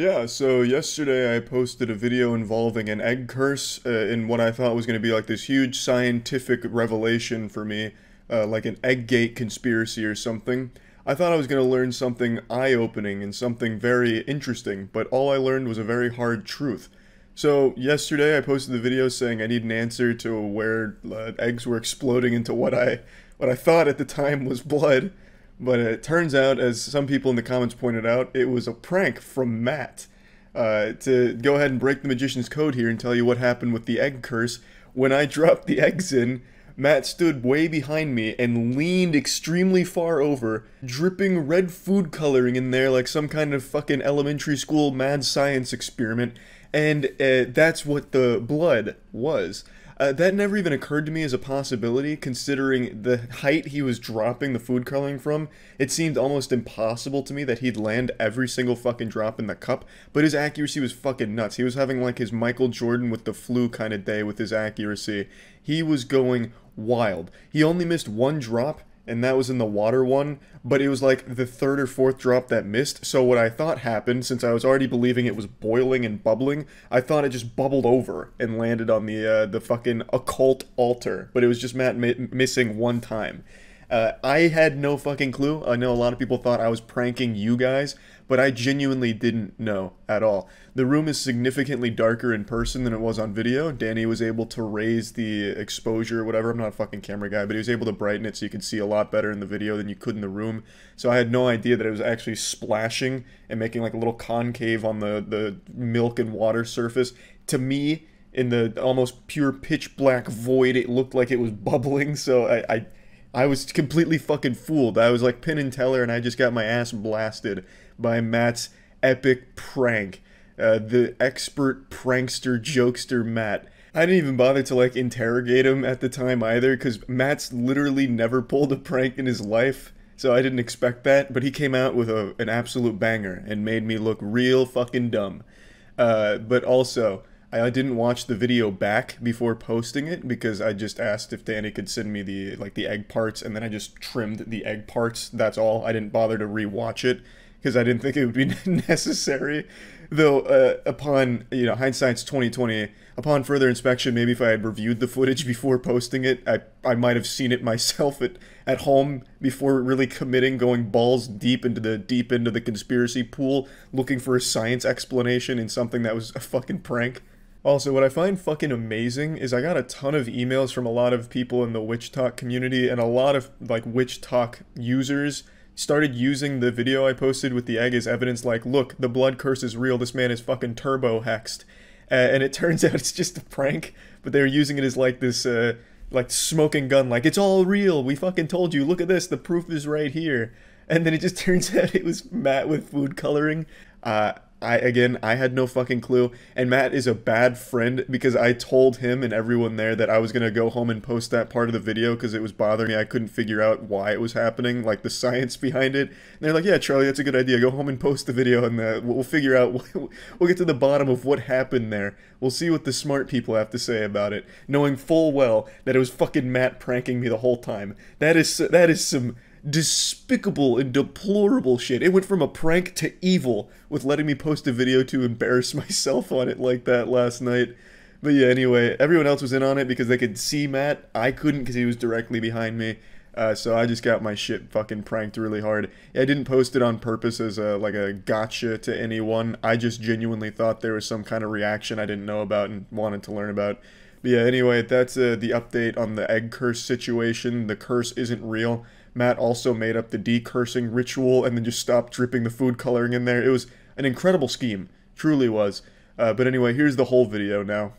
Yeah, so yesterday I posted a video involving an egg curse uh, in what I thought was going to be like this huge scientific revelation for me, uh, like an egg gate conspiracy or something. I thought I was going to learn something eye opening and something very interesting, but all I learned was a very hard truth. So, yesterday I posted the video saying I need an answer to where uh, eggs were exploding into what I, what I thought at the time was blood. But it turns out, as some people in the comments pointed out, it was a prank from Matt. Uh, to go ahead and break the magician's code here and tell you what happened with the egg curse, when I dropped the eggs in, Matt stood way behind me and leaned extremely far over, dripping red food coloring in there like some kind of fucking elementary school mad science experiment, and uh, that's what the blood was. Uh, that never even occurred to me as a possibility, considering the height he was dropping the food coloring from. It seemed almost impossible to me that he'd land every single fucking drop in the cup, but his accuracy was fucking nuts. He was having like his Michael Jordan with the flu kind of day with his accuracy. He was going wild. He only missed one drop, and that was in the water one, but it was like the third or fourth drop that missed. So what I thought happened, since I was already believing it was boiling and bubbling, I thought it just bubbled over and landed on the uh, the fucking occult altar. But it was just Matt mi missing one time. Uh, I had no fucking clue. I know a lot of people thought I was pranking you guys, but I genuinely didn't know at all. The room is significantly darker in person than it was on video. Danny was able to raise the exposure whatever. I'm not a fucking camera guy, but he was able to brighten it so you could see a lot better in the video than you could in the room. So I had no idea that it was actually splashing and making like a little concave on the, the milk and water surface. To me, in the almost pure pitch black void, it looked like it was bubbling. So I, I I was completely fucking fooled. I was like Penn and Teller, and I just got my ass blasted by Matt's epic prank. Uh, the expert prankster, jokester Matt. I didn't even bother to like interrogate him at the time either, because Matt's literally never pulled a prank in his life, so I didn't expect that. But he came out with a, an absolute banger and made me look real fucking dumb. Uh, but also, I didn't watch the video back before posting it because I just asked if Danny could send me the like the egg parts and then I just trimmed the egg parts. That's all. I didn't bother to rewatch it because I didn't think it would be necessary. Though uh, upon you know hindsight's twenty twenty, upon further inspection, maybe if I had reviewed the footage before posting it, I I might have seen it myself at at home before really committing, going balls deep into the deep into the conspiracy pool, looking for a science explanation in something that was a fucking prank. Also, what I find fucking amazing is I got a ton of emails from a lot of people in the WitchTok community and a lot of like WitchTok users started using the video I posted with the egg as evidence like, look, the blood curse is real, this man is fucking turbo hexed. Uh, and it turns out it's just a prank, but they were using it as like this uh, like smoking gun like it's all real. We fucking told you. Look at this. The proof is right here. And then it just turns out it was Matt with food coloring. Uh, I again, I had no fucking clue. And Matt is a bad friend because I told him and everyone there that I was gonna go home and post that part of the video because it was bothering me. I couldn't figure out why it was happening, like the science behind it. And they're like, "Yeah, Charlie, that's a good idea. Go home and post the video, and uh, we'll figure out. We'll get to the bottom of what happened there. We'll see what the smart people have to say about it, knowing full well that it was fucking Matt pranking me the whole time. That is that is some." Despicable and deplorable shit. It went from a prank to evil with letting me post a video to embarrass myself on it like that last night. But yeah, anyway, everyone else was in on it because they could see Matt. I couldn't because he was directly behind me. Uh, so I just got my shit fucking pranked really hard. I didn't post it on purpose as a like a gotcha to anyone. I just genuinely thought there was some kind of reaction I didn't know about and wanted to learn about. But yeah, anyway, that's uh, the update on the egg curse situation. The curse isn't real. Matt also made up the decursing ritual and then just stopped dripping the food coloring in there. It was an incredible scheme, truly was. Uh, but anyway, here's the whole video now.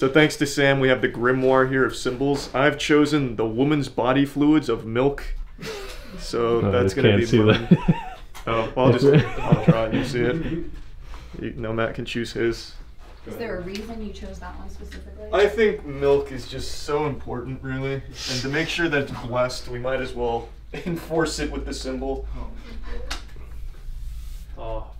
So thanks to Sam, we have the grimoire here of symbols. I've chosen the woman's body fluids of milk. So Oh, that's gonna be see mine. that. Oh, well, I'll just I'll draw it. You see it. You, no, Matt can choose his. Is there a reason you chose that one specifically? I think milk is just so important, really. And to make sure that it's blessed, we might as well enforce it with the symbol. Oh.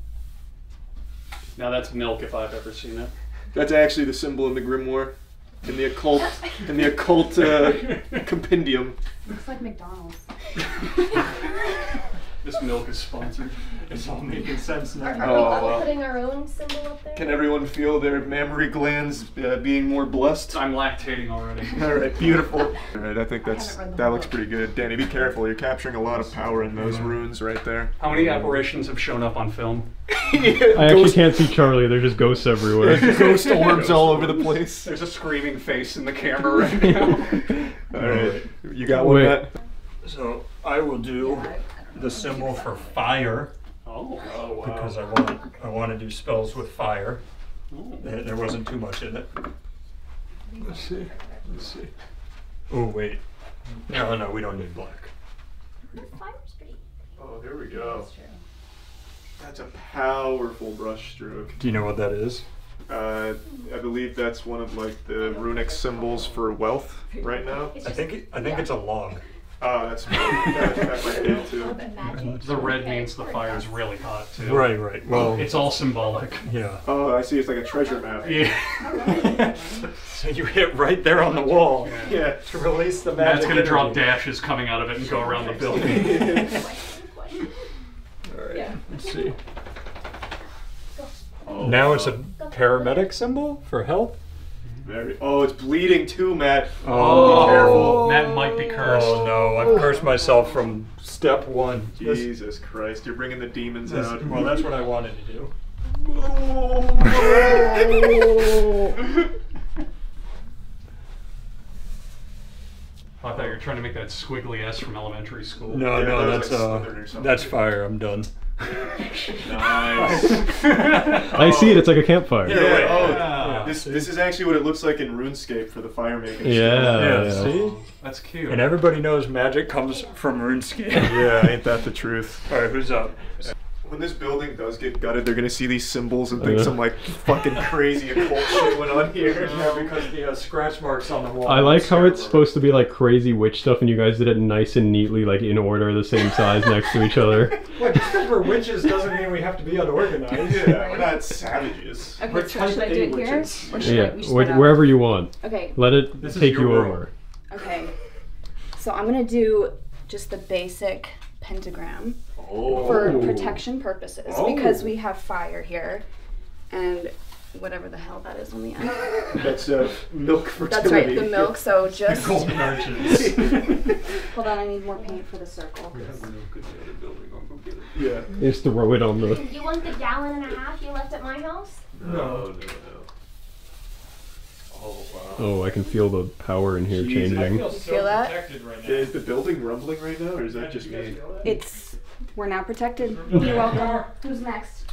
Now that's milk if I've ever seen it. That's actually the symbol in the grimoire, in the occult, in the occult uh, compendium. Looks like McDonald's. This milk is sponsored. It's all making sense now. are we Oh, all wow. putting our own symbol up there? Can everyone feel their mammary glands uh, being more blessed? I'm lactating already. All right, beautiful. All right, I think that's haven't read the that looks book. pretty good. Danny, be careful. You're capturing a lot of power in those runes right there. How many apparitions have shown up on film? I actually can't see Charlie. There's just ghosts everywhere. Ghost orbs all over the place. There's a screaming face in the camera right now. All right, you got one, Wait. Matt? So I will do the symbol for fire Oh, wow because I want I want to do spells with fire. Oh. There, there wasn't too much in it. Let's see. Let's see. Oh wait, no no we don't need black. Fire's pretty. Oh, there we go. That's a powerful brush stroke. Do you know what that is? Uh, I believe that's one of like the runic symbols for wealth right now. It's I think it, I think it's a log. Oh, that's that, that might be it too. little bit magic. The red means the fire is really hot too. Right right. Well It's all symbolic. yeah. Oh, I see. It's like a treasure map. Yeah. So you hit right there on the wall Yeah. to release the magic. Matt's gonna drop energy. dashes coming out of it and go around the building. Question, question. All right. Yeah. Let's see. Oh, Now it's a paramedic symbol for help. Very. Oh, it's bleeding too, Matt. Oh. careful. Matt might be cursed. Oh no, I've cursed myself from step one. This- Jesus Christ! You're bringing the demons this- out. well, that's what I wanted to do. I thought you were trying to make that squiggly S from elementary school. No, Yeah, no, that that's like uh, Slytherin or something. that's fire. I'm done. Nice. I see it. It's like a campfire. Yeah. wait. Oh, Yeah. this this is actually what it looks like in RuneScape for the fire making. Yeah. Yeah, see? That's cute. And everybody knows magic comes from RuneScape. Yeah, ain't that the truth? All right, who's up? When this building does get gutted, they're gonna see these symbols and think Yeah. some like fucking crazy occult shit went on here. Yeah, because the uh, scratch marks on the wall. I like how it's supposed to be like crazy witch stuff, and you guys did it nice and neatly, like in order, the same size next to each other. Well, just because we're witches doesn't mean we have to be unorganized. Yeah, we're not savages. Okay, We're so type should I A do it here? witches. Or should I, Yeah, we wh- wherever you want. Okay, Let it This take you world. over. okay. So I'm gonna do just the basic pentagram Oh. for protection purposes Oh. because we have fire here and whatever the hell that is on the end. That's uh, milk fertility. That's right, the milk. So just Golden arches. hold on. I need more paint for the circle. yeah. Just throw it on the. You want the gallon and a half you left at my house? No, no, no. Oh wow. Oh, I can feel the power in here Jesus. changing. You feel so protected right now. Is the building rumbling right now, or is that just me? It's we're now protected. You're welcome. Who's next?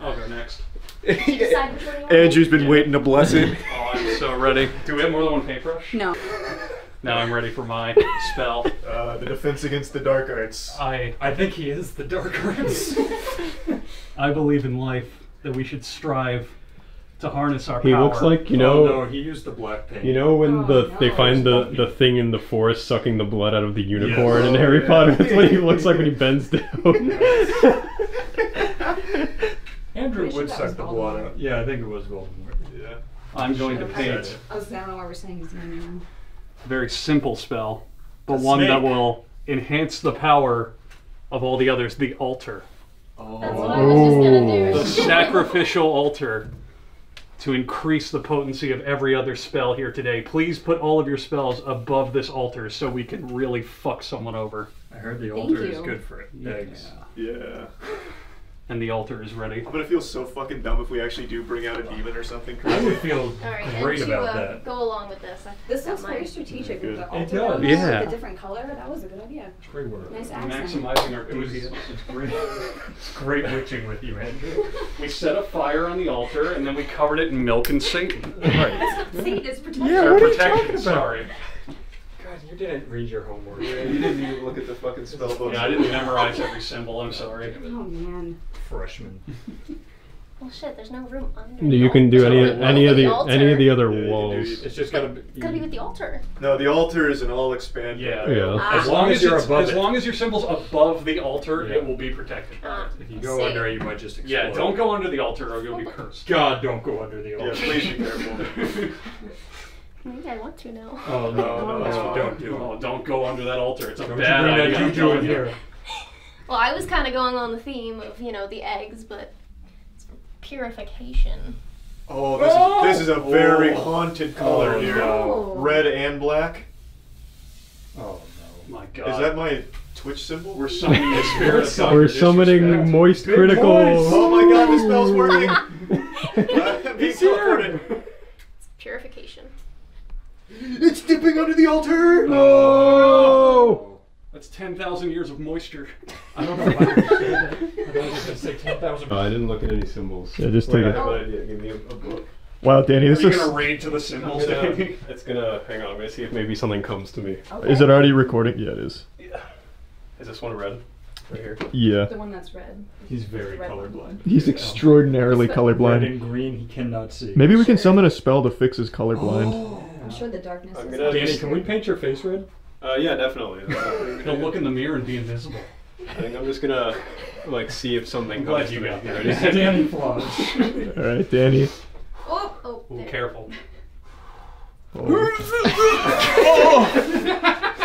I'll go next. Did you decide which one you want? Andrew's been waiting to bless it. Oh, I'm so ready. Do we have more than one paintbrush? No. Now I'm ready for my spell. Uh, the defense against the dark arts. I I think he is the dark arts. I believe in life that we should strive to harness our He power. looks like you oh, know. no, he used the black paint. You know when Oh, the they find the the thing in the forest sucking the blood out of the unicorn in Oh, Harry yeah. Potter? That's what he looks like when he bends down. Andrew would suck the blood out. Yeah, I think it was Voldemort. Yeah. I'm going to paint I was I don't why we're saying his name. very simple spell, but A one that will enhance the power of all the others. The altar, That's what I was just gonna the sacrificial altar, to increase the potency of every other spell here today. Please put all of your spells above this altar so we can really fuck someone over. I heard the Thank altar is good for eggs. Yeah. And the altar is ready. I'm gonna feel so fucking dumb if we actually do bring out a demon or something I would feel All right, great and to about uh, that. go along with this, I This got was very strategic Good. with the It does. down Yeah. there with the different color. That was a good idea. It's Great work. Nice accent. Maximizing our It was it's great. It's great witching with you, Andrew. We set a fire on the altar and then we covered it in milk and Satan. Right. See, it's protected. Yeah, what are you protection, talking about? sorry. God, you didn't read your homework. Yeah, you didn't even look at the fucking spell book. Yeah, I didn't memorize every symbol, I'm sorry. Oh man. Freshman. Well, shit, there's no room under. you the can do altar. any So any of the altar. any of the other Yeah, you walls. do. It's just gotta be. It's gotta be with the altar. No, the altar is an all expanding. Yeah. Yeah. Ah. As long as, you're it's- above as it. long as your symbol's above the altar, Yeah. it will be protected. Ah, If you go see. under, you might just explode. Yeah, don't go under the altar or you'll be cursed. God, don't go under the Yeah, altar. please be careful. Maybe I want to now. Oh no, oh, no, No, don't do it. Oh, don't go under that altar. It's a Don't bad you bring idea. that I'm juju in here. Well, I was kind of going on the theme of you know the eggs, but it's purification. Oh, this is this is a very Oh. haunted color Oh, here. no. Red and black. Oh no. My God. Is that my Twitch symbol? We're summoning the spirit of God. We're summoning moist critical. Oh my god, this spell's working! I'm teleported. It's purification. It's dipping under the altar! Oh! That's 10,000 years of moisture. I don't know if I understand that. I was gonna say ten thousand. Oh, I didn't look at any symbols. Yeah, just Wait, take I it. have an idea. Give me a, a book. Wow, Danny, this Are this you is. gonna raid to the symbols? Gonna- Danny? it's gonna. Hang on, I'm gonna see if maybe something comes to me. Is it already recording? Yeah, it is. Yeah. Is this one red? Right here. Yeah. The one that's red. He's very Red one. colorblind. He's extraordinarily Red colorblind. and green, he cannot see. Maybe we can summon a spell to fix his colorblind. I'm sure the darkness I'm is. gonna- Danny, can we paint your face red? Uh, yeah, definitely. You're gonna look in the mirror and be invisible. I think I'm just gonna like see if something I'm glad comes you to me. got You that. ready? Danny flies. Alright, Danny. Oh, oh, Ooh, there. careful.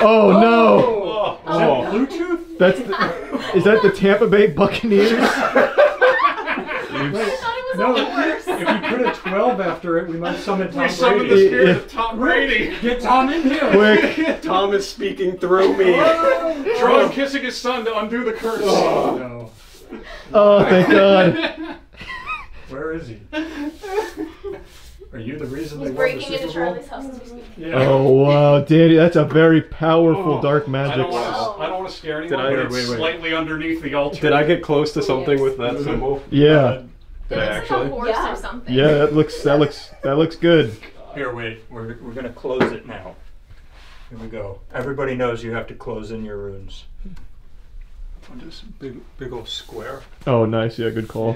Oh no! Oh, Oh. Bluetooth? That's the, is that the Tampa Bay Buccaneers? I thought it was No, a horse. if you put a 12 after it, we might summon Tom We summon the spirit Yeah. of Tom Brady. Get Tom in here! Quick! Tom is speaking through me. Oh. Draw him kissing his son to undo the curse. Oh, no. Oh, thank God. Where is he? Are you the reason He's they won the breaking into Super Bowl? Charlie's house as we speak. Yeah. Oh wow, Danny, that's a very powerful Oh, dark I magic. don't want to. I don't want to scare anyone. I- but wait, it's wait, wait. Slightly underneath the altar. Did I get close to oh, something with that symbol? Yeah, Did It I looks like a actually? horse Yeah. or something. yeah, that looks that looks that looks good. Here, wait. We're, we're going to close it now. Here we go. Everybody knows you have to close in your runes. On this big, big old square. Oh, nice. Yeah, good call.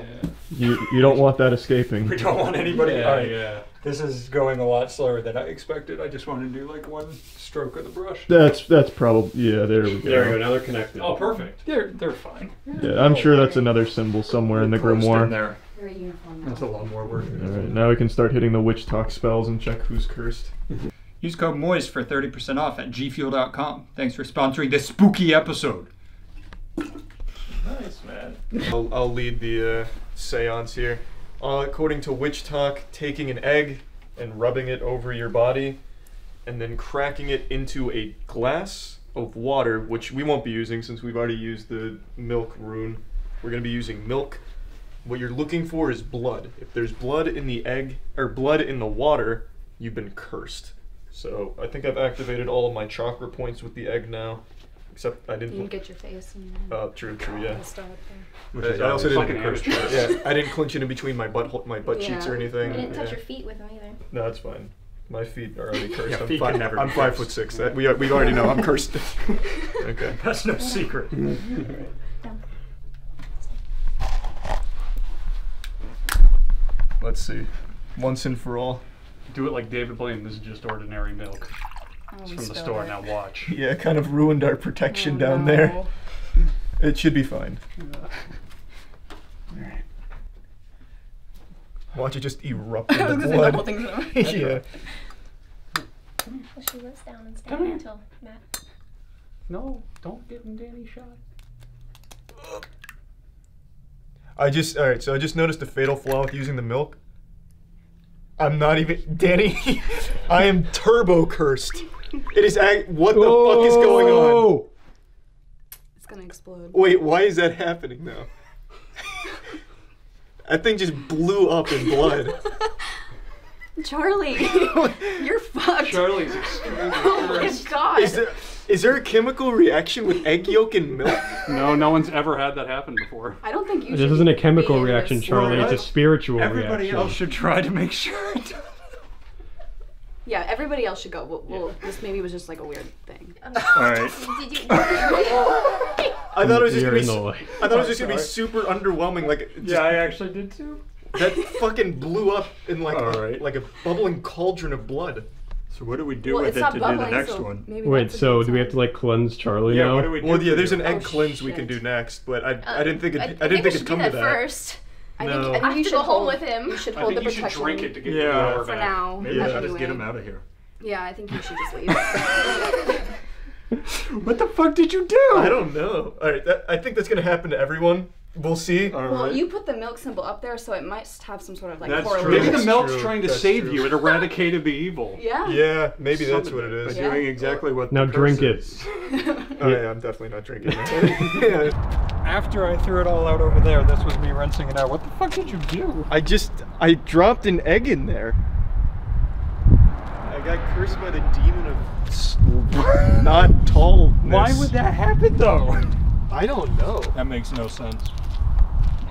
You you don't want that escaping. We don't want anybody. Yeah, Alright, yeah. This is going a lot slower than I expected. I just want to do like one stroke of the brush. That's that's probably yeah. There we go. There we go. Now they're connected. Oh, perfect. They're they're fine. Yeah, I'm sure that's another symbol somewhere in the grimoire. in grimoire. there. Very uniform. That's a lot more work. All right, now we can start hitting the WitchTok spells and check who's cursed. Use code MOIST for 30% off at gfuel.com. Thanks for sponsoring this spooky episode. Nice, man. I'll, I'll lead the uh, seance here. Uh, according to WitchTok, taking an egg and rubbing it over your body, and then cracking it into a glass of water, which we won't be using since we've already used the milk rune. We're going to be using milk. What you're looking for is blood. If there's blood in the egg, or blood in the water, you've been cursed. So I think I've activated all of my chakra points with the egg now. Except I You didn't. get your face and Uh, true, true, yeah. and stuff there. Which I- is I also didn't Fucking curse. Yeah, I didn't clinch it in between my butt my butt cheeks or anything. I didn't touch yeah. your feet with them either. No, that's fine. My feet are already cursed. Yeah, I'm feet five, can never be I'm five cursed. foot six. That, we we already know I'm cursed. okay. That's no secret. Let's see. Once and for all. Do it like David Blaine. This is just ordinary milk. Oh, It's from the store. it. Now watch. Yeah, it kind of ruined our protection Oh, down no. there. It should be fine. Watch it just erupt I into gonna the blood. whole thing's yeah. Well, she lives down and stay until Matt. No, don't get in Danny shot. I just all right. So I just noticed a fatal flaw with using the milk. I'm not even Danny. I am turbo cursed. It is. ag- What the fuck is going on? It's gonna explode. Wait, why is that happening now? that thing just blew up in blood. Charlie, you're fucked. Charlie's extremely Oh my cursed. god. Is there is there a chemical reaction with egg yolk and milk? No, no one's ever had that happen before. I don't think you This should isn't a chemical reaction, this. Charlie. It's a Well, spiritual Everybody reaction. else should try to make sure. it- Yeah, everybody else should go. Well, well, this maybe was just like a weird thing. All right. Did you? I thought it was just You're gonna be. in the su- way. I thought it was just gonna be super underwhelming. Like just, Yeah, I actually did too. that fucking blew up in like All a, right. like a bubbling cauldron of blood. So what do we do well, with it to bubbling, do the next so one? Wait, so do we have to like cleanse Charlie Yeah, now? what do we do? Well, yeah, there's an egg Oh, cleanse we can do next, but I, I Uh, didn't think it, I, I, didn't we think should it'd come do to that that. first. I think, No. I think I you should go home hold, with him. You should I hold think the you should protection. drink it to get Yeah. your power for back. now. Maybe I'll anyway. just get him out of here. Yeah, I think you should just leave. What the fuck did you do? I don't know. All right, that, I think that's gonna happen to everyone. We'll see. All Well, right. you put the milk symbol up there, so it might have some sort of like That's true. Maybe the milk's true. trying to That's save true. you. It eradicated the evil. Yeah. Yeah, maybe that's what it it, is. By Yeah. doing exactly what Now the drink it. Oh yeah, I'm definitely not drinking that. After I threw it all out over there, this was me rinsing it out. What the fuck did you do? I just I dropped an egg in there. I got cursed by the demon of not tall. Why would that happen though? I don't know. That makes no sense.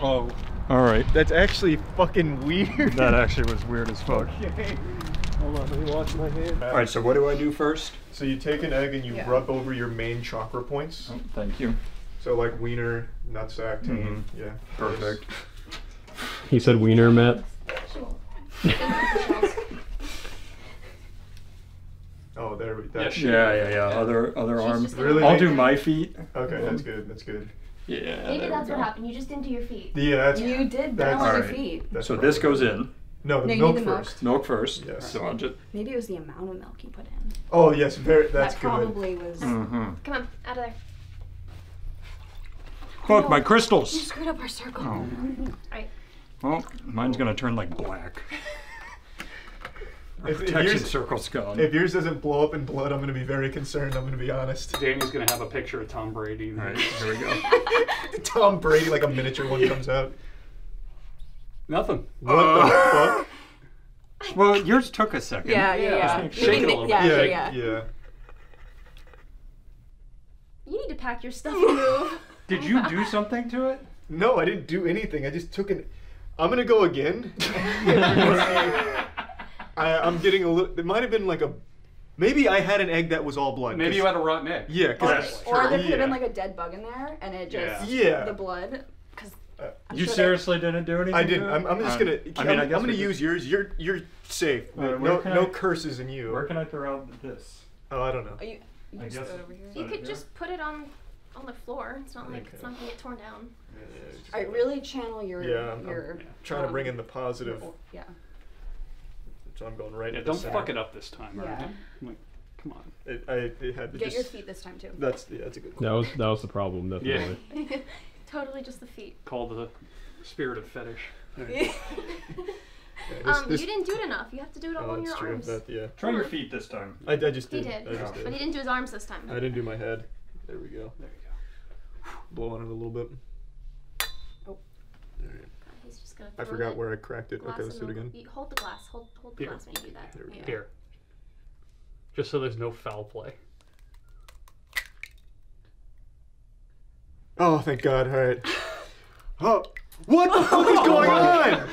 Oh. All right. That's actually fucking weird. That actually was weird as fuck. Hold on, let me wash my hands. All right. So what do I do first? So you take an egg and you Yeah. rub over your main chakra points. Oh, thank you. So like wiener, nutsack, tongue. Mhm. Yeah. Perfect. He said wiener, Matt. Oh, there we. That's Yeah, yeah, yeah. Other other She's arm. Really? I'll do my feet. Okay, that's good. That's good. Yeah. Maybe that's what happened. You just didn't do your feet. Yeah, that's. You did That's- down on your Alright. feet. that's So this probably- goes in. No, the No, you milk need the milk. first. Milk first. Yes. So I'll just. Maybe it was the amount of milk you put in. Oh yes, very. That's that good. probably was. Mm-hmm. Come on, out of there. Fuck my You crystals. screwed up our circle. Oh. Alright. Well, mine's gonna turn like black. Our If- if protection yours- circle's gone. If yours doesn't blow up in blood, I'm gonna be very concerned. I'm gonna be honest. Danny's gonna have a picture of Tom Brady. All right, here we go. Tom Brady, like a miniature one, comes out. Nothing. What Uh. the fuck? Well, yours took a second. Yeah, yeah, Yeah, yeah. shake it a little yeah, yeah, yeah, yeah. yeah. You need to pack your stuff and move. Did you do something to it? No, I didn't do anything. I just took an. I'm gonna go again. I, I'm getting a little. It might have been like a. Maybe I had an egg that was all blood. Maybe you had a rotten egg. Yeah, Or, because or there could have been like a dead bug in there, and it just Yeah. the blood. Because Uh, You seriously didn't do anything? I didn't. I'm, I'm just gonna. I I'm, mean, I I'm gonna we use yours. You're you're safe. Where no no I- curses in you. Where can I throw out this? Oh, I don't know. you, you I guess- over here. You could yeah. just put it on on the floor. It's not like it's not gonna get torn down. I really channel your Yeah, I'm- I'm your Trying to bring um, in the positive. Yeah. So I'm going right. Yeah, in don't center. fuck it up this time, alright? Yeah. I'm like, come on. It, I it had to Get just. your feet this time too. That's yeah, that's a good. That was that was the problem, definitely. Yeah. totally just the feet. Call the spirit of fetish. Yeah, this- um, this- you didn't do it enough. You have to do it all Oh, on your true. arms. That, yeah. Try your feet this time. I, I just He did. did, I just did. but he didn't do his arms this time. I didn't do my head. There we go. There you Blow on it a little bit. He's just gonna. I forgot where I cracked it. Okay, let's do it again. you- hold the glass. Hold hold the Here. glass when you do that. There we Yeah. go. Here. Just so there's no foul play. Oh, thank God. All right. Oh, what the fuck is going on?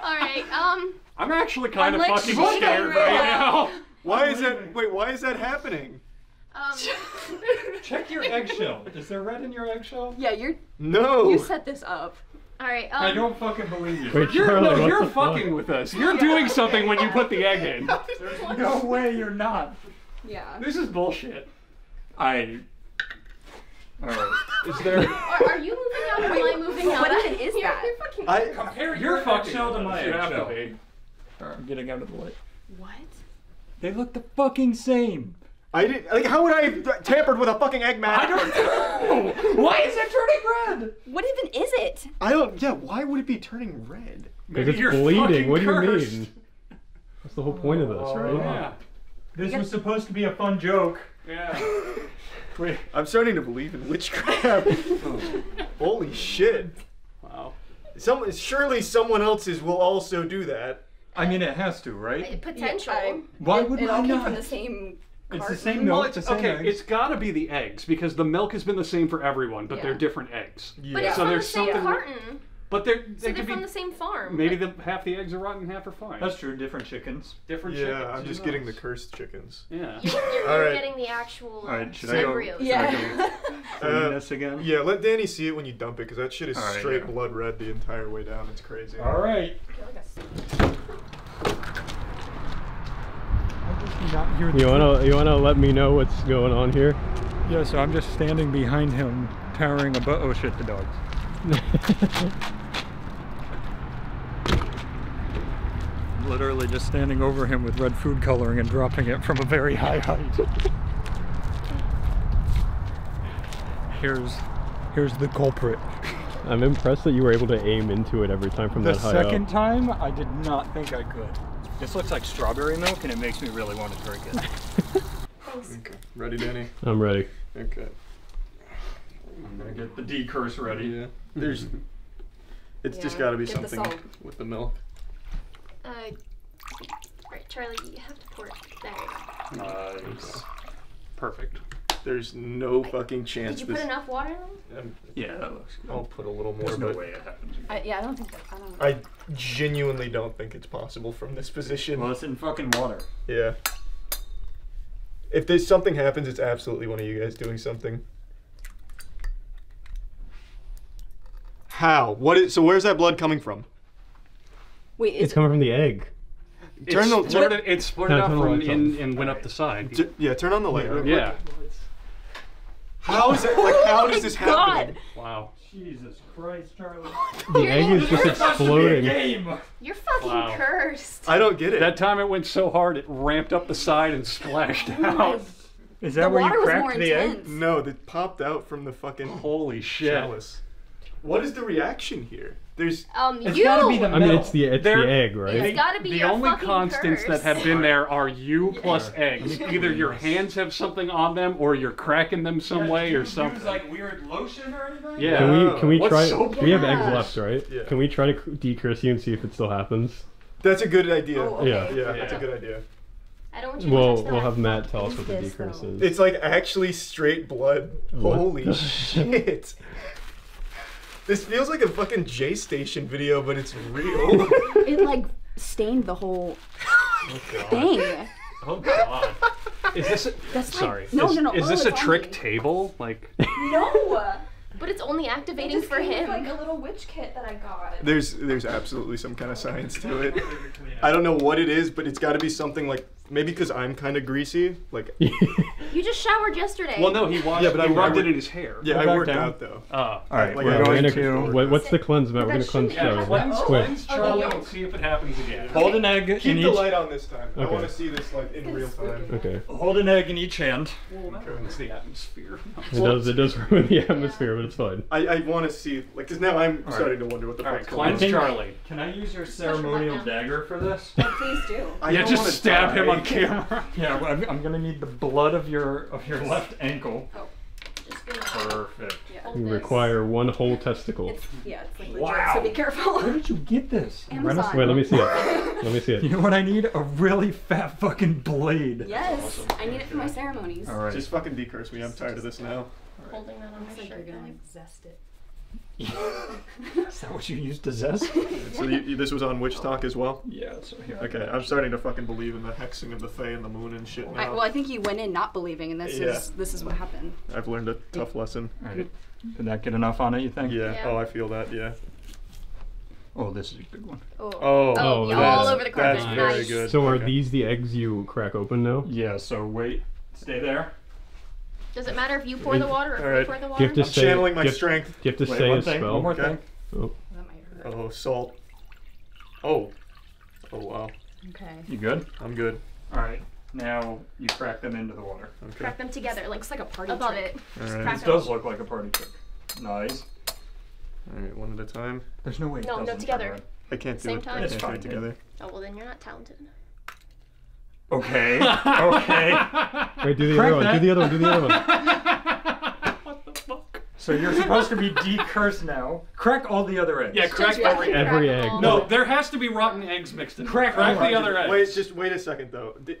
All right. Um. I'm actually kind of I'm, like, fucking scared right right now. now. Why is that? Wait, why is that happening? Um. Check your eggshell. Is there red in your eggshell? Yeah, you're No. you set this up. All right. Um, I don't fucking believe you. Wait, You're, Charlie, no, you're the fuck? fucking with us. You're doing something when you put the egg in. There's no way you're not. Yeah. This is bullshit. I. Alright. Is there? Are, are you moving out or am I moving out? what even is You're- that? You're fucking. I. Compare You're your fucking eggshell to with my us. You have to eggshell. be. Alright, I'm getting out of the light. What? They look the fucking same. I didn't. Like, how would I have tampered with a fucking egg mat? I don't know. Why is it turning red? What even is it? I don't. Yeah. Why would it be turning red? Because it's you're bleeding. fucking What do you cursed. mean? That's the whole point of this, right? Oh, yeah. This was supposed to be a fun joke. Yeah. Wait. I'm starting to believe in witchcraft. Holy shit. Wow. Some surely someone else's will also do that. I mean, it has to, right? Potential. I- Why it, would it I all came not? from the same. It's the carton. same Well, milk, it's, the same okay, eggs. it's got to be the eggs because the milk has been the same for everyone, but they're different eggs. Yeah. But Yeah. it's So from the there's same something- carton. But they're So they they're could from be the same farm. maybe the half the eggs are rotten, half are fine. That's true. Different chickens. different Yeah, chickens. I'm just getting the cursed chickens. Yeah. You're, you're, All right. getting the actual uh, All right, should I go- embryos. Yeah. Clean Uh, this again. Yeah, let Danny see it when you dump it, because that shit is All right, straight yeah. blood red the entire way down. It's crazy. All right. Not hear You wanna you wanna let me know what's going on here? Yeah, so I'm just standing behind him, towering above. Oh shit, the dogs. literally just standing over him with red food coloring and dropping it from a very high height. Here's here's the culprit. I'm impressed that you were able to aim into it every time from The that high The second up. time, I did not think I could. This looks like strawberry milk, and it makes me really want to drink it. Okay. Ready, Danny? I'm ready. Okay. I'm gonna get the D curse ready. Yeah. There's. It's just got to be get the something with the milk. Uh, right, Charlie, you have to pour it. There you go. Nice. Perfect. There's no fucking chance Did you put this. enough water in them? Um, Yeah, that looks good. I'll put a little more, There's no but way it happens. I, yeah, I don't think that. I don't. I genuinely don't think it's possible from this position. Well, it's in fucking water. Yeah. If there's something happens, it's absolutely one of you guys doing something. How? What is? So where's that blood coming from? Wait, It's is coming from the egg. Turn the it splurted, it splurted Turn- out turn the from lights in off. and went up the side. J- yeah, turn on the light. real quick. Yeah. How is it? Like, oh how does this happen? Wow. Jesus Christ, Charlie. The egg is just exploding. Game. You're fucking Wow. cursed. I don't get it. That time it went so hard it ramped up the side and splashed oh out. Is the that where water you was cracked more the egg? intense. no, that popped out from the fucking Holy shit. chalice. What is the reaction here? There's Um, It's you. gotta be the I mean, it's the it's There- the egg, right? It's gotta be the your only fucking constants curse. that have been there are you plus eggs. Either your hands have something on them or you're cracking them some way or something. like weird lotion or anything? Yeah. Can we can we What's try? soap? We have eggs left, right? Yeah. Can we try to decurse you and see if it still happens? that's a good idea. Oh, okay. Yeah. Yeah, that's a good idea. I don't want you to We'll touch that. we'll have Matt tell us What what the is decurse though? is. It's like actually straight blood. What Holy shit. This feels like a fucking J Station video, but it's real. It like stained the whole oh, thing. Oh god. Is this a, That's like- sorry. no, is, no, no, Is oh, this a trick me. table? Like No. But it's only activating for him. Like a little witch kit that I got. there's there's absolutely some kind of science to it. I don't know what it is, but it's got to be something like maybe because I'm kind of greasy. Like You just showered yesterday. Well no, he washed Yeah, but I- I rubbed it in his hair. yeah, I worked down. out though. Oh. All right, Like, we're yeah, We're going gonna- to what, what's the cleanse, about? We're gonna cleanse shouldn't- Charlie. Cleanse, Quick. cleanse Charlie and see if it happens again. hold an egg in Keep the each. light on this time. I Okay. want to see this like in real time. Okay. Hold an egg in each hand. Ruins the atmosphere. It does it does ruin the atmosphere, but it's fine. I, I want to see like because now I'm starting to wonder what the Alright, fuck's going on. cleanse Charlie. Can I use your ceremonial dagger for this? Please do. I Yeah, don't just wanna stab him die. On camera. yeah, I'm, I'm gonna need the blood of your of your left ankle. Oh, just gonna Perfect. hold We this. require one whole testicle. It's, yeah, it's like legit. Wow. So be careful. Where did you get this? Amazon. Wait, let me see it. Let me see it. You know what I need? A really fat fucking blade. Yes, I need it for my ceremonies. All right. Just fucking decurse me. I'm tired of this now. Holding that on my you're shirt. gonna like zest it. Is that what you used to zest? So you, you- this was on WitchTok as well. yeah. So here. Okay, I'm starting to fucking believe in the hexing of the Fae and the moon and shit I, well, I think you went in not believing, and this Yeah. is this is what happened. I've learned a tough lesson. All right. Did that get enough on it? You think? Yeah. Yeah. Oh, I feel that. Yeah. Oh, this is a good one. Oh. Oh. Oh, all over the carpet. That's very good. So are Okay. these the eggs you crack open now? Yeah. So wait. Stay there. Does it matter if you pour the water or if Alright. we pour the water? you have to I'm say? channeling my you have- strength. You have to Wait, say one a thing. spell? One more Okay. thing. Oh. That might hurt. Oh, salt. Oh. Oh wow. Okay. You good? I'm good. All right. Now you crack them into the water. Okay. Crack them together, It Looks like a party above trick. it. All right. crack This does look like a party trick. Nice. All right, one at a time. There's no way. it No, no, doesn't together. turn red. I can't do Same it. time? I It's can't do fine, it together. Oh well, then you're not talented. Okay. okay. Wait, do the Crack other one. Do the other one. Do the other one. what the fuck? So you're supposed to be decursed now. Crack all the other eggs. Yeah, crack every fucking egg. Every egg. No, there has to be rotten eggs mixed in. Crack crack them. the other eggs. Wait, just wait a second though. Di-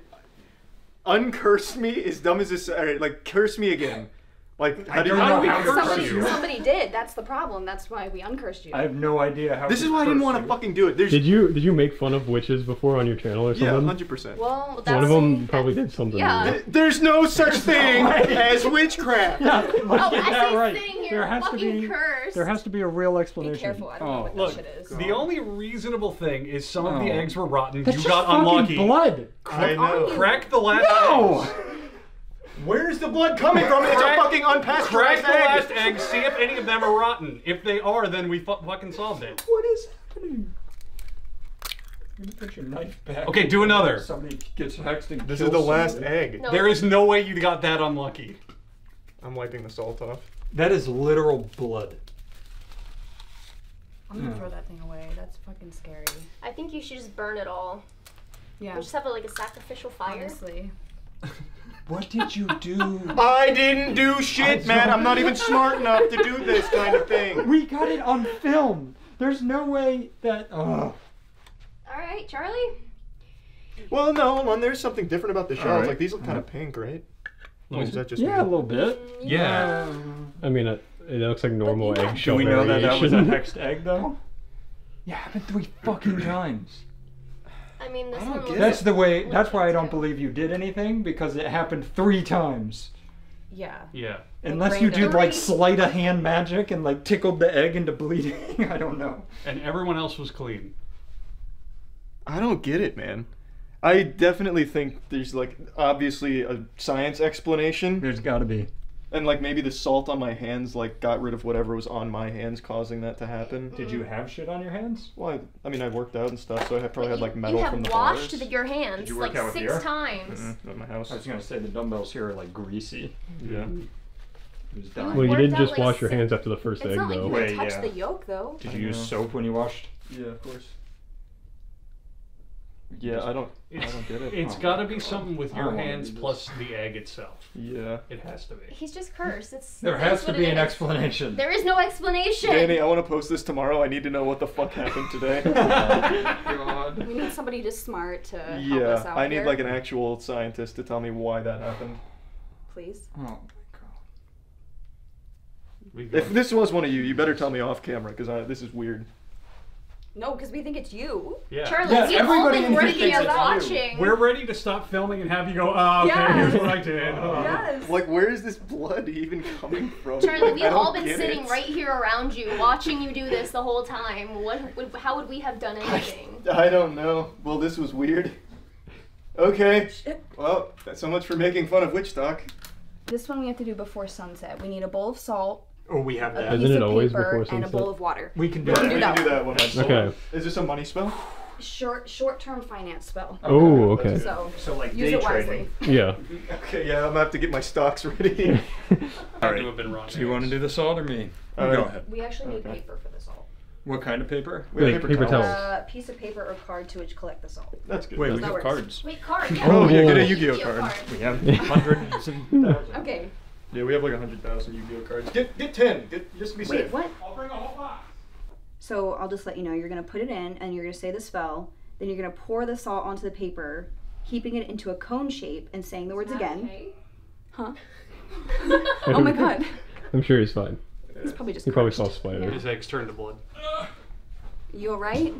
uncurse me, as dumb as this. All right, like curse me again. Like how do you don't How know we how to curse curse Somebody, you? somebody did. That's the problem. That's why we uncursed you. I have no idea how. This is why I didn't want to fucking do it. There's Did you did you make fun of witches before on your channel or something? yeah, hundred percent. well, that's- One of them probably did something. Yeah. weird. There's no such thing as witchcraft. Yeah, Oh, let's get as that he's right. sitting here There has to be. cursed. There has to be a real explanation. be explanation. careful. I don't know Oh, what Look, that shit is. the only reasonable thing is some of the Oh. eggs were rotten. That's you just got fucking unlucky. blood. I know. Crack the last No! Eggs. Where's the blood coming from? It's a Crack- fucking Crack unpasteurized the last egg. egg. See if any of them are rotten. If they are, then we fu- fucking solved it. What is happening? You put your knife back. Okay, do another. Somebody gets hexed and This kills is the last somebody. egg. No. There is no way you got that unlucky. I'm wiping the salt off. That is literal blood. I'm gonna hmm. throw that thing away. That's fucking scary. I think you should just burn it all. Yeah. Or just have it like a sacrificial fire. Honestly. What did you do? I didn't do shit, man. I'm not even smart enough to do this kind of thing. we got it on film. There's no way that. All right, Charlie. Well, no, hold on. There's something different about the shells. Alright. Like these look kind of mm-hmm. pink, right? Or is that just Yeah, a little bit. Mm, yeah. I mean, it, it looks like normal you- egg Do we know that that was a variation. hexed egg, though? Yeah, happened three fucking times. I mean, this I don't one get looks it. That's the way. That's why I don't believe you did anything because it happened three times. Yeah. Yeah. Unless you random. did like sleight of hand magic and like tickled the egg into bleeding. I don't know. And everyone else was clean. I don't get it, man. I definitely think there's like obviously a science explanation, There's got to be. And like maybe the salt on my hands like got rid of whatever was on my hands causing that to happen. Did you have shit on your hands? Well, I, I mean, I worked out and stuff, so I had probably had like metal you from have the washed bars. the, your hands you work like out with six beer? times. Mhm, at my house. I was gonna say the dumbbells here are like greasy. Yeah. It was You dying. Well, you Worked did out just like wash your six- hands after the first It's egg, not like though. you Wait, can touch yeah. the yolk though. Did you use soap when you washed? Yeah, of course. Yeah, I don't. I don't get it. it's Oh got to be God. something with your hands plus the egg itself. Yeah. It has to be. He's just cursed. It's There has to be an is. explanation. There is no explanation. Danny, I want to post this tomorrow. I need to know what the fuck happened today. Oh god. We need somebody just smart to help us yeah, out I need here, like an actual scientist to tell me why that happened. please. Oh my god. If this was one of you, you better tell me off camera because this is weird. No, because we think it's you. yeah. Charlie, Yeah, you've everybody been in here thinks and it's you. watching. We're ready to stop filming and have you go, oh, okay, Yes. here's what I did. Oh. Yes. Like, where is this blood even coming from? Charlie, we've all been sitting it. right here around you, watching you do this the whole time. What? Would, how would we have done anything? I don't know. Well, this was weird. Okay. Well, that's so much for making fun of WitchTok. This one we have to do before sunset. We need a bowl of salt, Oh, we have a that. Isn't piece it of always paper, before And a sunset? bowl of water. We can do Yeah, it. we can that do that one. Okay. Is this a money spell? short short-term finance spell. Oh, okay. That's So So like use day it wisely. trading. Yeah. Okay, yeah, I'm gonna have to get my stocks ready. Had All to right. have been wrong. Do you want to do the salt or me? All Go ahead. We actually need Okay. paper for the salt. What kind of paper? We have Like paper uh, towels. A piece of paper or card to which collect the salt. That's good. Wait, we That's have that works. cards. Wait, card. Oh, yeah, get a Oh. Yu-Gi-Oh card. We have hundreds and thousands. okay. Yeah, we have like a hundred thousand Yu-Gi-Oh cards. Get get ten. Get just to be Wait, safe. what? I'll bring a whole box. So I'll just let you know. You're gonna put it in, and you're gonna say the spell. Then you're gonna pour the salt onto the paper, keeping it into a cone shape, and saying the words again. Okay. Huh? oh my god. I'm sure he's fine. He's probably just He probably crushed. saw spiders. His eggs turned to blood. You alright?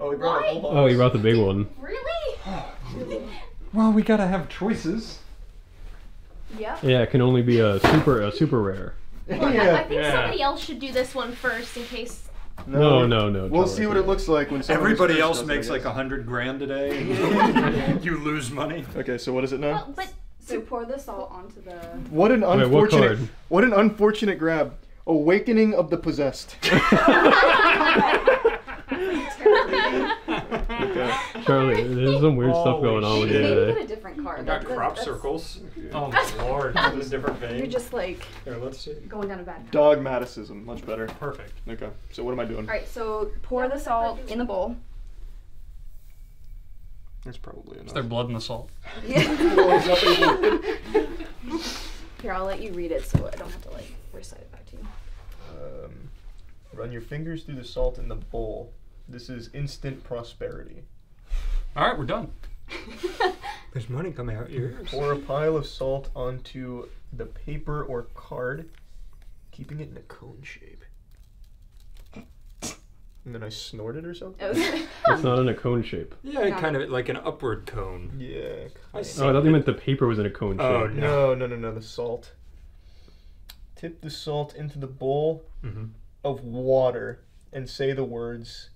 Oh, he brought a whole box. Oh, you brought the big one. Really? Well, we gotta have choices. Yep. Yeah, it can only be a super a super rare. Well, I, I think Yeah. somebody else should do this one first in case. No, no, no. We'll Charlie. see what it looks like when Everybody else does it, makes like a hundred grand a day. you lose money. Okay, so what is it now? Well, but So pour the salt onto the. What an Wait, what unfortunate what an unfortunate grab. Awakening of the possessed. okay. Charlie, there's some weird stuff Holy going on with you shit. Today. get a different card. I got That- that- crop that's- circles. Oh my lord. in a different vein. You're just like Here, let's see. going down a bad path. Dogmaticism, much better. Perfect. Okay, so what am I doing? All right, so pour the salt in the bowl. That's probably Is enough. there blood in the salt? Here, I'll let you read it so I don't have to like recite it back to you. Um, run your fingers through the salt in the bowl. This is instant prosperity. All right, we're done. There's money coming out here. Pour a pile of salt onto the paper or card, keeping it in a cone shape. And then I snorted or something? It's not in a cone shape. Yeah, Yeah. kind of like an upward cone. Yeah. I see. Oh, I thought you meant the paper was in a cone shape. Oh, No, no, no, no, the salt. Tip the salt into the bowl Mhm. of water and say the words.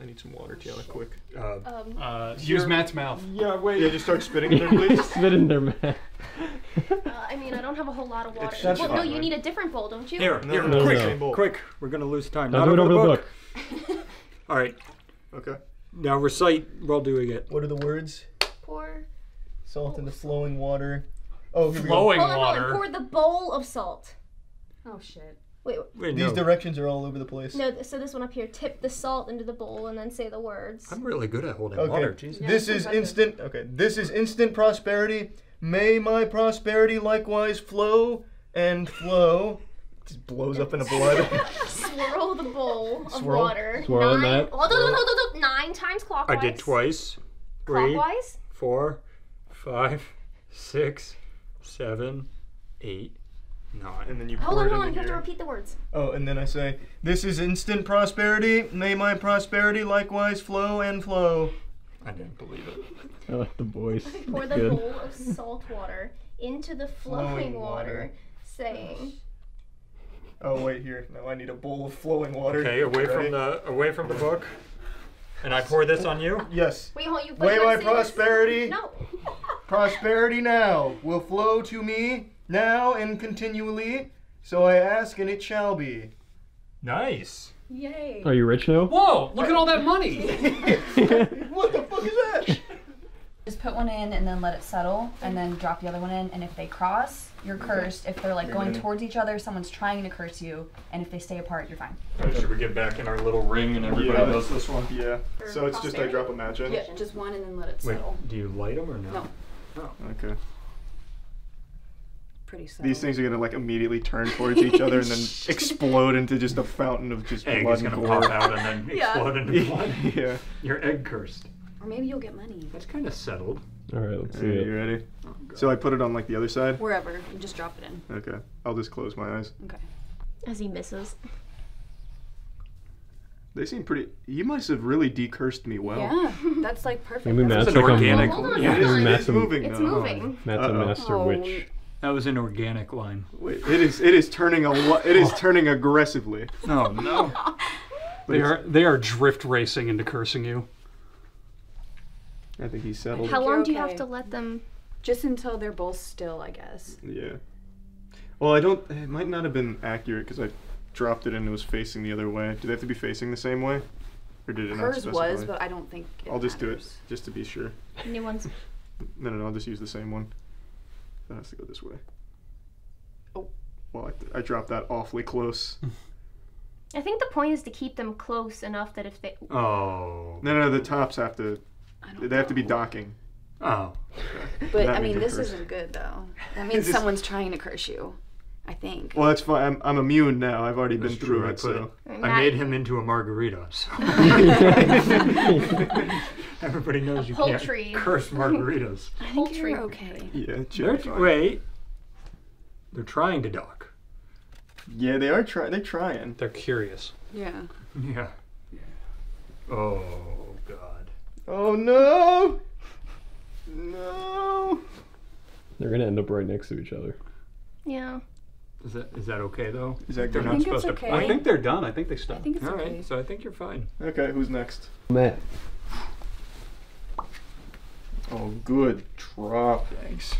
I need some water, Tiana, quick. Uh, um, Uh, use Matt's mouth. yeah, wait. Yeah, just start spitting in there, please. Spit in their mouth. uh, I mean, I don't have a whole lot of water. That's well, no, fine, you right? need a different bowl, don't you? Here, No, here, no, no, quick, no. Quick. We're gonna lose time. Now Not do it over the book. Okay. All right. Okay. Now recite while doing it. What are the words? Pour. Salt in the flowing water. Oh, here Flowing Hold on, hold on. water. Pour the bowl of salt. Oh shit. Wait, Wait, These no. directions are all over the place. no. So this one up here. Tip the salt into the bowl and then say the words. I'm really good at holding Okay. water. Jesus. this is instant. Okay. This is instant prosperity. May my prosperity likewise flow and flow. Just blows up in into blood. Swirl the bowl of Swirl? water. Swirl nine. that. Hold on, hold on, hold on, hold on. Nine times clockwise. I did twice. Three, Clockwise. four, five, six, seven, eight, nine. and then you Hold pour on, it hold on. into You have to repeat the words. Oh, and then I say, "This is instant prosperity. May my prosperity likewise flow and flow." I didn't believe it. I like the voice. Pour the Good. bowl of salt water into the flowing, Flowing water, water. saying. Oh wait, here. No, I need a bowl of flowing water. Okay, away Ready? from the away from the book. And I pour this on you. Yes. Wait, hold you. May my gotta this. prosperity, No. prosperity now will flow to me now and continually. So I ask, and it shall be. Nice. Yay. Are you rich now? Whoa! Look at all that money. What the fuck is that? Just put one in and then let it settle, and then drop the other one in. And if they cross, you're cursed. If they're like going gonna- towards each other, someone's trying to curse you. And if they stay apart, you're fine. Should we get back in our little ring and everybody Yeah. does this one? Yeah. So it's just I drop a match in. Yeah, just one and then let it Wait, settle. do you light them or no? No. Oh. Okay. Pretty settled. These things are gonna like immediately turn towards each other and then explode into just a fountain of just Egg blood is gonna gore. pop out and then Yeah. explode into blood. yeah. You're egg cursed. Or maybe you'll get money. That's kind of settled. All right, let's see Alright, it. you ready? Oh, so I put it on like the other side. Wherever. You just drop it in. Okay. I'll just close my eyes. Okay. As he misses. They seem pretty. You must have really decursed me well. Yeah. That's like perfect. Maybe That's Matt's an like organic- Hold on, Yeah, hold It is, on. it Matt's moving. It's though. moving. Matt's a Uh-oh. master Oh. witch. That was an organic line. Wait, it is. It is turning a. It is oh. turning aggressively. Oh no. They are they are drift racing into cursing you. I think he's settled. How you're long do you have to let them? Just until they're both still, I guess. Yeah. Well, I don't. It might not have been accurate because I dropped it and it was facing the other way. Do they have to be facing the same way, or did it not Hers specify? was, but I don't think it I'll just do it just to be sure. New ones. No, no, no. I'll just use the same one. That has to go this way. Oh. Well, I, I dropped that awfully close. I think the point is to keep them close enough that if they. Oh. No, no, the tops have to. I don't They have to be docking. Oh. But I mean, this cursed. isn't good though. That means This- someone's trying to curse you. I think. Well, that's fine. I'm, I'm immune now. I've already That's been through true. It. put So. it. I made him into a margarita. So. Everybody knows you poultry. can't curse margaritas. I think Poultry. you're okay. Yeah. They're, be fine. wait. They're trying to dock. Yeah, they are trying. They're trying. They're curious. Yeah. Yeah. Oh God. Oh no! No! They're gonna end up right next to each other. Yeah. Is that is that okay though? Is that They're good? not think it's supposed to. okay. I think they're done. I think they I stopped. think it's All okay. right. So I think you're fine. Okay, who's next? Matt. Oh, good drop. Thanks.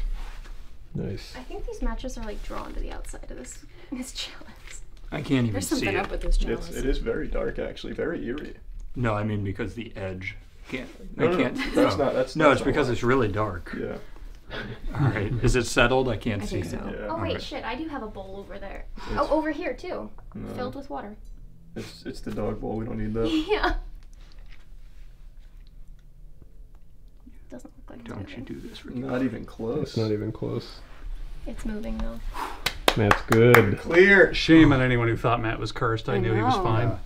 Nice. I think these matches are like drawn to the outside of this this chalice. I can't even There's see something it. up with this It's, chalice. it is very dark, actually. Very eerie. No, I mean because the edge. Can't. No, I no, can't. that's oh. not- that's- no, that's it's because why. it's really dark. Yeah. All right. Is it settled? I can't I see think so. Yeah. Oh wait, Alright. shit! I do have a bowl over there. It's, Oh, over here too, no, filled with water. it's, it's the dog bowl. We don't need that. yeah. Doesn't look like it's Don't you do this, Ricky. Not even close. It's not even close. It's moving though. Matt's good. Clear. Shame on anyone who thought Matt was cursed. I, I knew he was know. fine.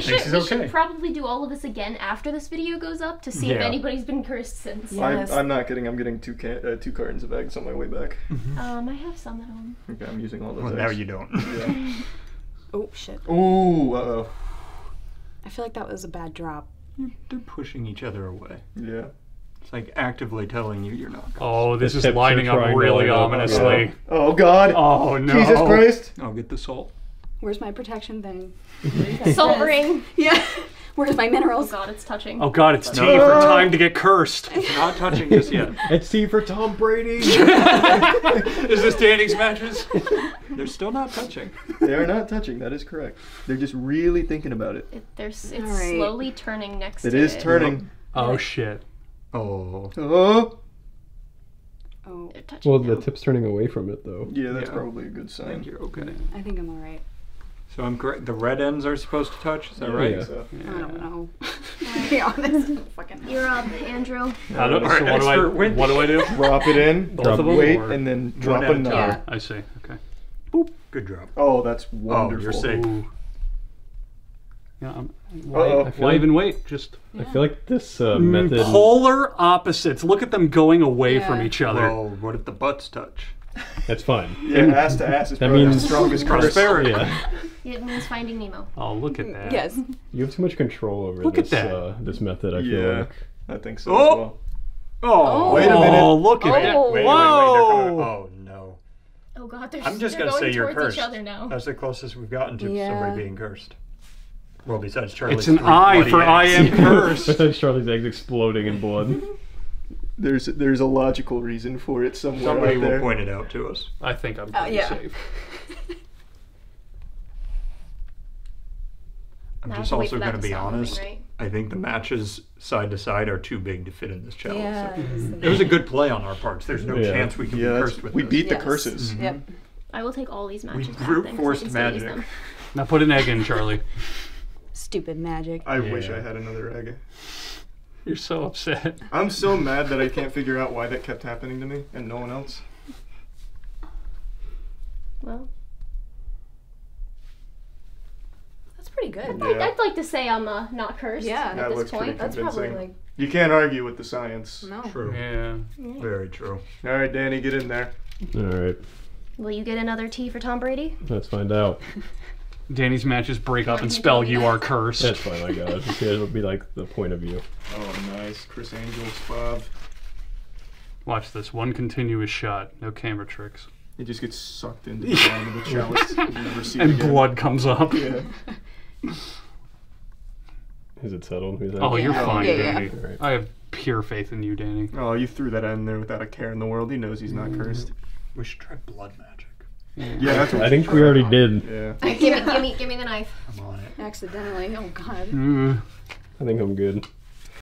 Shit, he's we okay. should probably do all of this again after this video goes up to see if anybody's been cursed since. Yes. I'm, I'm not kidding. I'm getting two can- uh, two cartons of eggs on my way back. Um, I have some at home. Okay, I'm using all those Well, eggs. now you don't. Yeah. Oh shit! Ooh, uh oh. I feel like that was a bad drop. They're pushing each other away. Yeah. It's like actively telling you you're not. Oh, this The is tips lining up really ominously. Oh God. Oh no! Jesus Christ. I'll get the salt. Where's my protection thing? Salt ring. Yeah. Where's my minerals? Oh minerals? god, it's touching. Oh god, it's T No. for time to get cursed. It's not touching this yet. It's T for Tom Brady. Is this Danny's matches? They're still not touching. They are not touching. That is correct. They're just really thinking about it. It, there's, it's Alright. slowly turning next It to is it. turning. Oh shit. Oh. Oh. Oh, They're touching well, now. the tip's turning away from it though. Yeah, that's Yeah. probably a good I sign. think you're okay. I think I'm alright. So I'm correct. The red ends are supposed to touch. Is that Yeah, right? Yeah. so- I don't know. to be honest, I don't fucking. You're up, Andrew. How do, Alright, so what do I expert wins. what do I do? Drop it in. Both of them, Wait, or- and then drop at a another. time. I see. Okay. Boop. Good drop. Oh, that's oh, wonderful. Oh, wonderful. you're safe. Ooh. Yeah, I'm, why, Uh-oh. why even wait? Just I feel like this uh, Mm, method. polar opposites. Look at them going away from each other. Well, what if the butts touch? That's fine. Yeah, ass to ass is That probably means- the strongest curse. Prosperity. Yeah. It means finding Nemo. Oh, look at that. Yes. You have too much control over Look at this that. Uh, this method. I feel Yeah. like. I think so Oh! as well. Oh, Wait a minute. Oh, look at Oh. that. Wait, wait, wait, Whoa. Oh no. Oh god, they're, I'm just they're gonna going say you're towards cursed. each other now. That's the closest we've gotten to Yeah. somebody being cursed. Well, besides Charlie. It's an I for I am cursed. Charlie's eggs exploding in blood. There's there's a logical reason for it somewhere Somebody out will point it out to us. I think I'm Oh, pretty yeah. safe. I'm Now just have to wait also going to to be honest. right? I think the matches side to side are too big to fit in this challenge. Yeah. So. It was a good play on our parts. There's no Yeah. chance we can Yeah, be cursed with we this. beat the Yes. curses. Yep. I will take all these matches back brute then, 'cause I forced can still use magic. Now put an egg in, Charlie. Stupid magic. I wish I had another egg. You're so upset. I'm so mad that I can't figure out why that kept happening to me and no one else. Well, That's pretty good. Yeah. I'd, I'd like to say I'm uh, not cursed Yeah. at That this looks pretty point. That's probably like You can't argue with the science. no. True. Yeah. Very true. All right, Danny, get in there. All right, Will you get another T for Tom Brady? let's find out. Danny's matches break up and spell you are cursed. That's fine. I got it. Okay, It'll be like the point of view. Oh, nice. Criss Angel's Bob. Watch this. One continuous shot. No camera tricks. It just gets sucked into the bottom of the chalice. Never see And blood comes up. Yeah. Is it settled? Is Oh, you're Yeah. fine, Yeah, yeah. Danny. I have pure faith in you, Danny. Oh, you threw that in there without a care in the world. He knows he's not mm. cursed. We should try blood magic. Yeah, that's what I think we already did. Yeah. give me, give me, give me the knife. I'm on it. Accidentally. Oh god. Mm. I think I'm good.